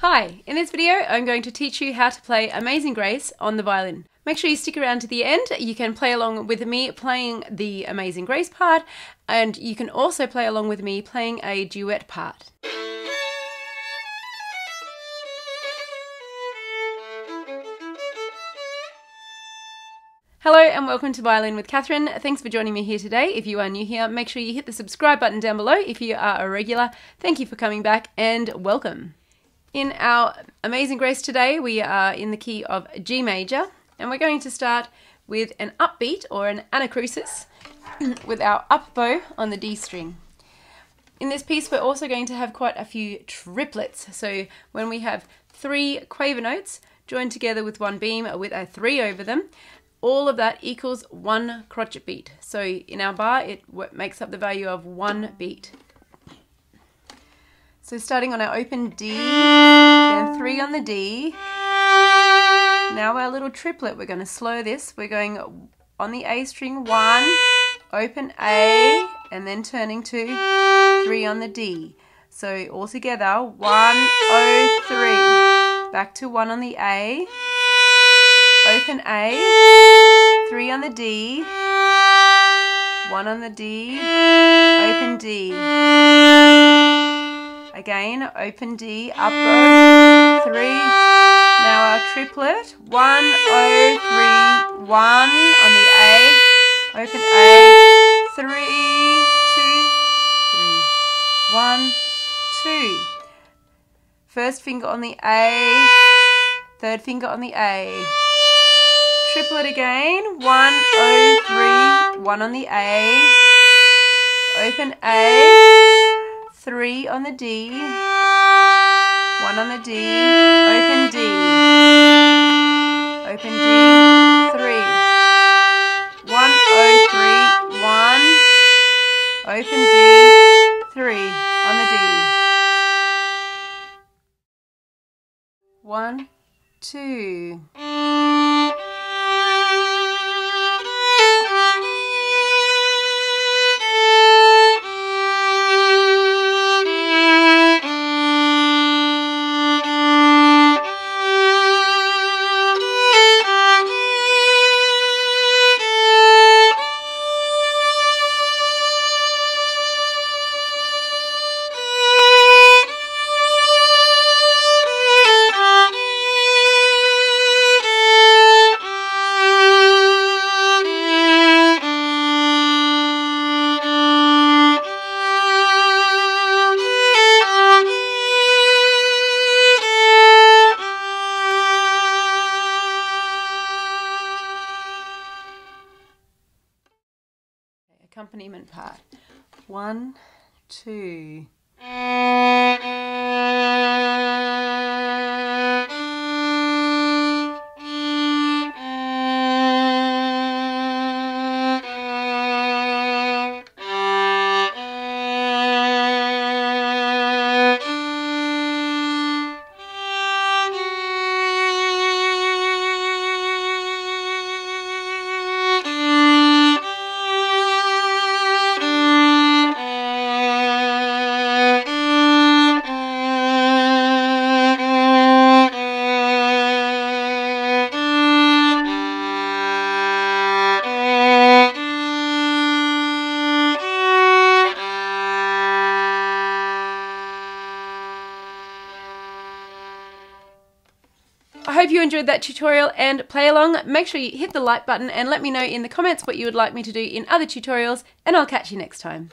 Hi, in this video I'm going to teach you how to play Amazing Grace on the violin. Make sure you stick around to the end. You can play along with me playing the Amazing Grace part and you can also play along with me playing a duet part. Hello and welcome to Violin with Catherine. Thanks for joining me here today. If you are new here, make sure you hit the subscribe button down below. If you are a regular, thank you for coming back and welcome. In our Amazing Grace today, we are in the key of G major, and we're going to start with an upbeat or an anacrusis with our up bow on the D string. In this piece, we're also going to have quite a few triplets. So when we have three quaver notes joined together with one beam with a three over them, all of that equals one crotchet beat. So in our bar, it makes up the value of one beat. So starting on our open D, then three on the D. Now our little triplet, we're going to slow this. We're going on the A string, one, open A, and then turning to three on the D. So all together, one, oh, three. Back to one on the A, open A, three on the D, one on the D, open D. Again, open D, up three. Now our triplet, one, O, three, one on the A, open A, three, two, three, one, two. First finger on the A, third finger on the A. Triplet again, one, O, three, one on the A, open A, three on the D, one on the D, open D, open D, three, one, oh, three, one, open D, three on the D, one, two. Accompaniment part. One, two. Hope you enjoyed that tutorial and play along. Make sure you hit the like button and let me know in the comments what you would like me to do in other tutorials and I'll catch you next time.